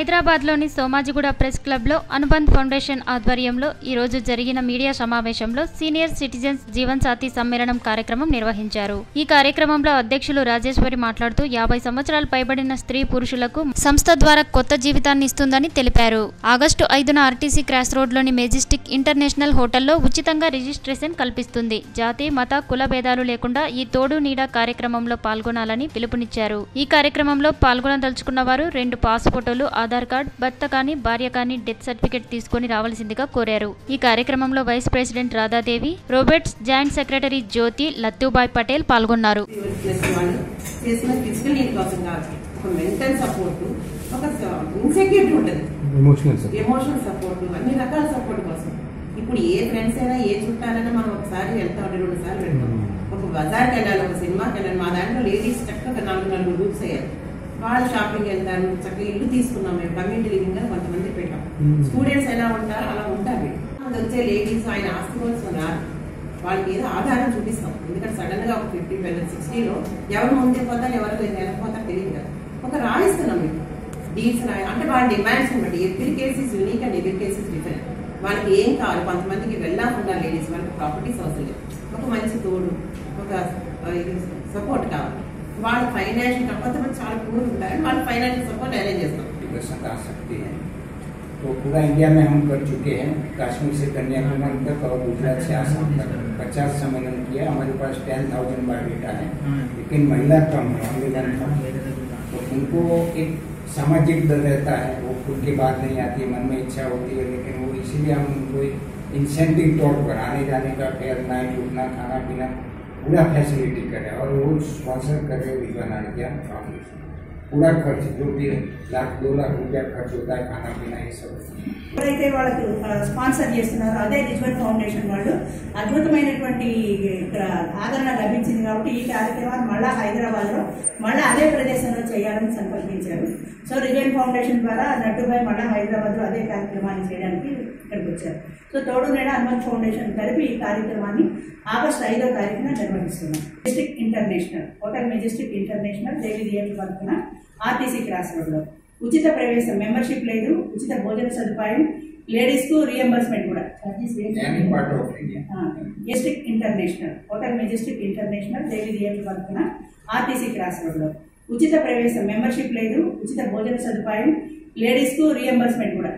హైదరాబాద్లోని సోమాజిగూడ ప్రెస్ క్లబ్లో అనుబంధ్ ఫౌండేషన్ ఆధ్వర్యంలో ఈరోజు జరిగిన మీడియా సమావేశంలో సీనియర్ సిటిజన్స్ జీవన్ సాథీ సమ్మేళనం కార్యక్రమం నిర్వహించారు. ఈ కార్యక్రమంలో అధ్యక్షులు రాజేశ్వరి మాట్లాడుతూ యాభై సంవత్సరాలు పైబడిన స్త్రీ పురుషులకు సంస్థ ద్వారా కొత్త జీవితాన్ని ఇస్తుందని తెలిపారు. ఆగస్టు ఐదున ఆర్టీసీ క్రాస్ రోడ్లోని మెజిస్టిక్ ఇంటర్నేషనల్ హోటల్లో ఉచితంగా రిజిస్ట్రేషన్ కల్పిస్తుంది. జాతి మత కుల భేదాలు లేకుండా ఈ తోడు నీడ కార్యక్రమంలో పాల్గొనాలని పిలుపునిచ్చారు. ఈ కార్యక్రమంలో పాల్గొనదలుచుకున్న వారు రెండు పాస్ ఫోటోలు ఆధార్ కార్డ్ భర్త కానీ భార్య కానీ డెత్ సర్టిఫికెట్ తీసుకొని రావాల్సిందిగా కోరారు. ఈ కార్యక్రమంలో vice president Radhadevi Roberts joint secretary Jyothi Lattubai Patel పాల్గొన్నారు. చేసిన వాళ్ళు చేసిన ఫిజికల్ నీడ్ కోసం కాదు ఒక మెంటల్ సపోర్ట్ ఒక ఇన్సెక్యూరిటీ ఉంటుంది ఎమోషనల్ సార్ ఎమోషనల్ సపోర్ట్ అన్ని రకాల సపోర్ట్ కోసం. ఇప్పుడు ఏ ఫ్రెండ్స్ అయినా ఏ చుట్టాలైనా మనం ఒకసారి వెళ్తాం రెండు సార్లు వెళ్తాం. ఒక బజార్కి వెళ్ళాలి ఒక సినిమాకి వెళ్ళాలి మా దాంట్లో లేడీస్ చక్కగా నాలుగు నలుగురు గ్రూప్స్ అయ్యారు. వాళ్ళు షాపింగ్ వెళ్తారు చక్కగా ఇల్లు తీసుకున్నాం మేము కమ్యూనిటీ లివింగ్ అని కొంతమంది పెట్టాం. స్టూడెంట్స్ ఎలా ఉంటారో అలా ఉంటారు. వచ్చే లేడీస్ ఆయన ఆస్తి కోసం రారు. వాళ్ళ మీద ఆధారం చూపిస్తాం. ఎందుకంటే సడన్గా ఒక ఫిఫ్టీ ఫైవ్ సిక్స్టీలో ఎవరు ముందే పోతారు ఎవరు వెనకపోతారు తెలియదు కదా. ఒక రాయిస్తున్నాం మీకు డీల్స్ రాయి అంటే వాళ్ళ డిమాండ్స్ బట్టి every cases unique and every cases different వాళ్ళకి ఏం కావాలి? కొంతమందికి వెళ్ళకుండా లేడీస్. వాళ్ళకి ప్రాపర్టీస్ అవసరం లేదు. ఒక మంచి తోడు ఒక సపోర్ట్ కావాలి. వాళ్ళ ఫైనాన్షియల్ కొంతమంది చాలా పూర్ ఉంటారు వాళ్ళ ఫైనాన్షియల్ సపోర్ట్ అరేంజ్ చేస్తాం विकसित आ सकती है तो पूरा इंडिया में हम कर चुके हैं कश्मीर से कन्याकुमारी तक और गुजरात से आसाम तक पचास सम्मेलन किया हमारे पास टेन थाउजेंड बायोडेटा है लेकिन महिला कम है आवेदन कम है। तो उनको एक सामाजिक डर रहता है वो खुद की बात नहीं आती मन में इच्छा होती है लेकिन वो इसीलिए हम उनको एक इंसेंटिव तौर पर आने जाने का फेयर नाइट उठना खाना पीना पूरा फैसिलिटी करे और वो स्पॉन्सर करे विजन आइडिया फाउंडेशन पूरा खर्च जो भी लाख दो लाख रुपया खर्च होता है खाना पीना ये सब ఎవరైతే వాళ్ళకు ఆ, స్పాన్సర్ చేస్తున్నారో అదే రిజ్వల్ ఫౌండేషన్ వాళ్ళు అద్భుతమైనటువంటి ఇక్కడ ఆదరణ లభించింది కాబట్టి ఈ కార్యక్రమాన్ని మళ్ళా హైదరాబాద్ లో మళ్ళా అదే ప్రదేశంలో చేయాలని సంకల్పించారు సో రిజైన్ ఫౌండేషన్ ద్వారా నట్టుబాయ్ మళ్ళా హైదరాబాద్ లో అదే కార్యక్రమాన్ని చేయడానికి వచ్చారు సో తోడు నేడ హనుమాన్ ఫౌండేషన్ కలిపి ఈ కార్యక్రమాన్ని ఆగస్టు ఐదో తారీఖున నిర్వహిస్తున్నాం majestic international hotel majestic international Devi theatre పక్కన ఆర్టీసీ క్రాస్ రోడ్లో ఉచిత ప్రవేశం మెంబర్షిప్ లేదు ఉచిత భోజన సదుపాయం లేడీస్కు రియంబర్స్మెంట్ కూడా. Majestic international hotel majestic international Devi theatre పక్కన ఆర్టీసీ క్రాస్ రోడ్లో ఉచిత ప్రవేశం మెంబర్షిప్ లేదు ఉచిత భోజన సదుపాయం లేడీస్కు రియంబర్స్మెంట్ కూడా.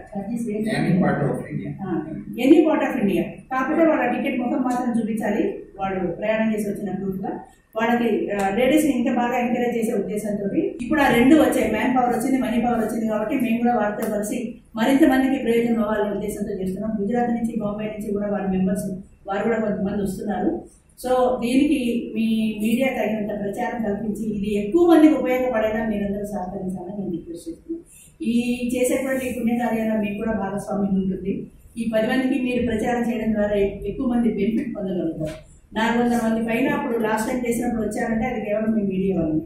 ఎనీ పార్ట్ ఆఫ్ ఇండియా కాకపోతే వాళ్ళ టికెట్ ముఖం మాత్రం చూపించాలి. వాళ్ళు ప్రయాణం చేసి వచ్చిన ప్రూఫ్గా. వాళ్ళకి లేడీస్ని ఇంకా బాగా ఎంకరేజ్ చేసే ఉద్దేశంతో ఇప్పుడు ఆ రెండు వచ్చాయి. మ్యాన్ పవర్ వచ్చింది మనీ పవర్ వచ్చింది కాబట్టి మేము కూడా వాళ్ళతో కలిసి మరింత మందికి ప్రయోజనం అవ్వాలనే ఉద్దేశంతో చేస్తున్నాం. గుజరాత్ నుంచి బాంబే నుంచి కూడా వాళ్ళ మెంబర్స్ వారు కూడా కొంతమంది వస్తున్నారు. సో దీనికి మీ మీడియా తగినంత ప్రచారం కల్పించి ఇది ఎక్కువ మందికి ఉపయోగపడేలా మీరందరూ సహకరించాలని నేను రిక్వెస్ట్ చేస్తున్నాను. ఈ చేసేటువంటి పుణ్యకార్యాల్లో మీకు కూడా భాగస్వామ్యం ఉంటుంది. ఈ పది మందికి మీరు ప్రచారం చేయడం ద్వారా ఎక్కువ మంది బెనిఫిట్ పొందగలుగుతారు. నాలుగు వందల మంది పైన అప్పుడు లాస్ట్ టైం చేసినప్పుడు వచ్చారంటే అది కేవలం మీ మీడియా వాళ్ళు.